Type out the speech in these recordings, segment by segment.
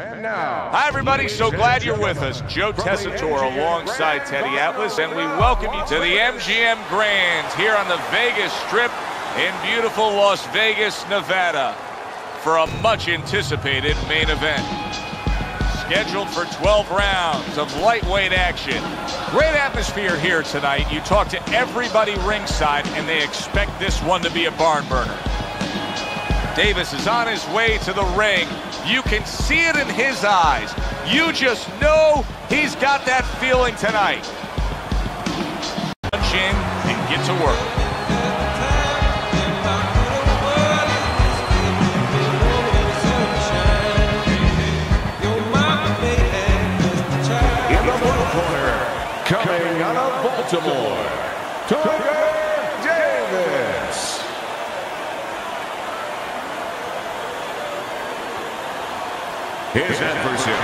And now, Hi, everybody. So glad you're with us. Joe Tessitore alongside Teddy Atlas, and we welcome you to the MGM Grand here on the Vegas Strip in beautiful Las Vegas, Nevada, for a much anticipated main event. Scheduled for 12 rounds of lightweight action. Great atmosphere here tonight. You talk to everybody ringside, and they expect this one to be a barn burner. Davis is on his way to the ring. You can see it in his eyes. You just know he's got that feeling tonight. Punch in and get to work. in the corner, coming out of Baltimore, Tiger Davis. His adversary,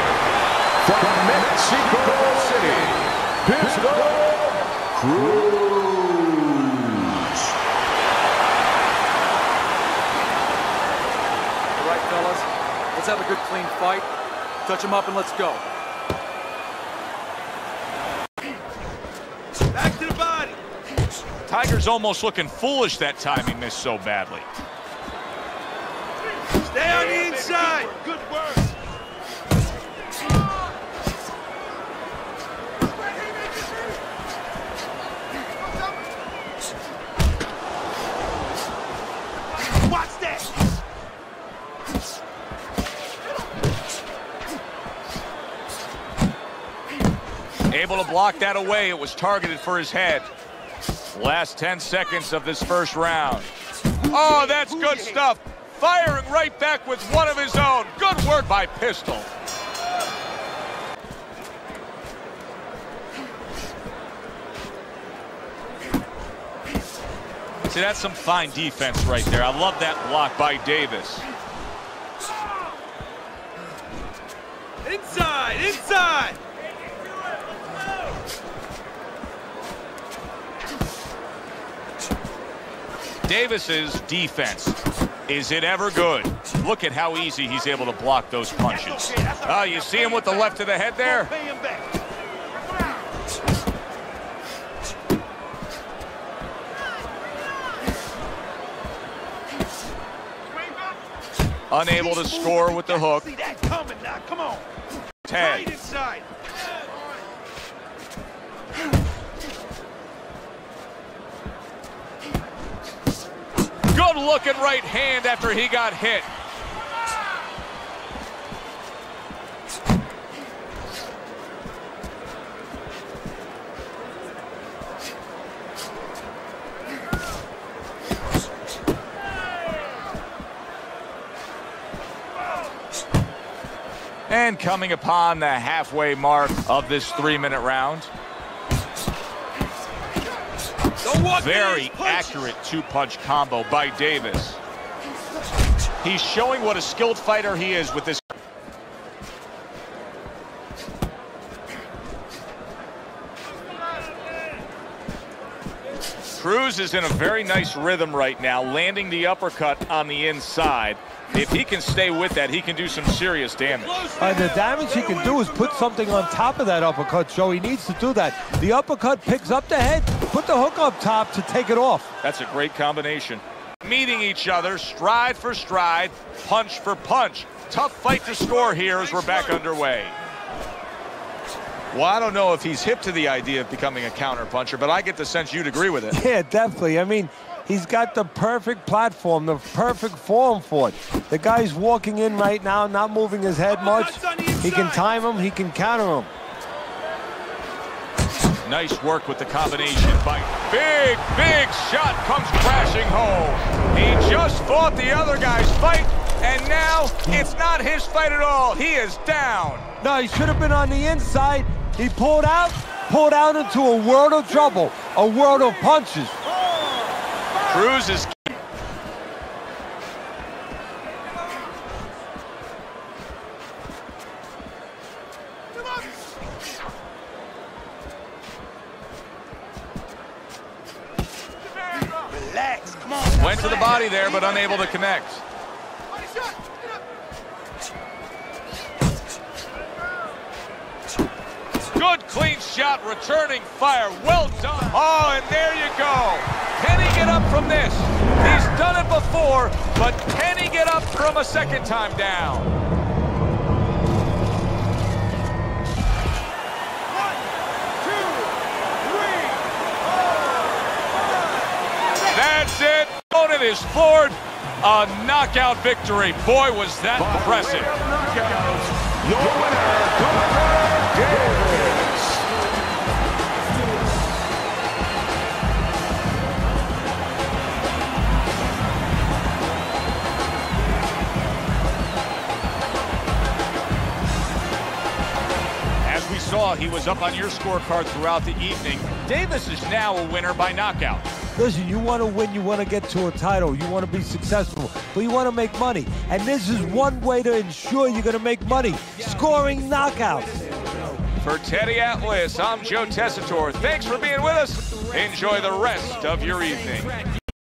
from Mexico City, Pistol Cruz. All right, fellas, let's have a good, clean fight. Touch him up and let's go. Back to the body. Tiger's almost looking foolish that time he missed so badly. Stay on the inside. Good work. Able to block that away. It was targeted for his head. Last 10 seconds of this first round. Oh, that's good stuff. Firing right back with one of his own. Good work by Pistol. See, that's some fine defense right there. I love that block by Davis. Inside, inside. Davis's defense. Is it ever good? Look at how easy he's able to block those punches. Oh, you see him with the left of the head there? Pay him back. Unable to score with the hook. See that coming now. Come on. Tag. Good looking right hand after he got hit. And coming upon the halfway mark of this three-minute round. Very in these punches. accurate two-punch combo by Davis. He's showing what a skilled fighter he is with this. Cruz is in a very nice rhythm right now, landing the uppercut on the inside. If he can stay with that, he can do some serious damage. Uh, the damage he can do is put something on top of that uppercut, Joe. He needs to do that. The uppercut picks up the head, put the hook up top to take it off. That's a great combination. Meeting each other, stride for stride, punch for punch. Tough fight to score here as we're back underway. Well, I don't know if he's hip to the idea of becoming a counterpuncher, but I get the sense you'd agree with it. Yeah, definitely. I mean, he's got the perfect platform, the perfect form for it. The guy's walking in right now, not moving his head much. He can time him, he can counter him. Nice work with the combination by big, big shot comes crashing home. He just fought the other guy's fight, and now it's not his fight at all. He is down. No, he should have been on the inside. He pulled out, pulled out into a world of trouble, a world of punches. Cruz is Relax. Come on. went to the body there, but unable to connect. Good clean shot, returning fire. Well done. Oh, and there you go. Can he get up from this? He's done it before, but can he get up from a second time down? That's it. Opponent is floored. A knockout victory. Boy, was that impressive. Saw, he was up on your scorecard throughout the evening. Davis is now a winner by knockout. Listen, you want to win, you want to get to a title, you want to be successful, but you want to make money. And this is one way to ensure you're going to make money scoring knockouts. For Teddy Atlas, I'm Joe Tessitore. Thanks for being with us. Enjoy the rest of your evening.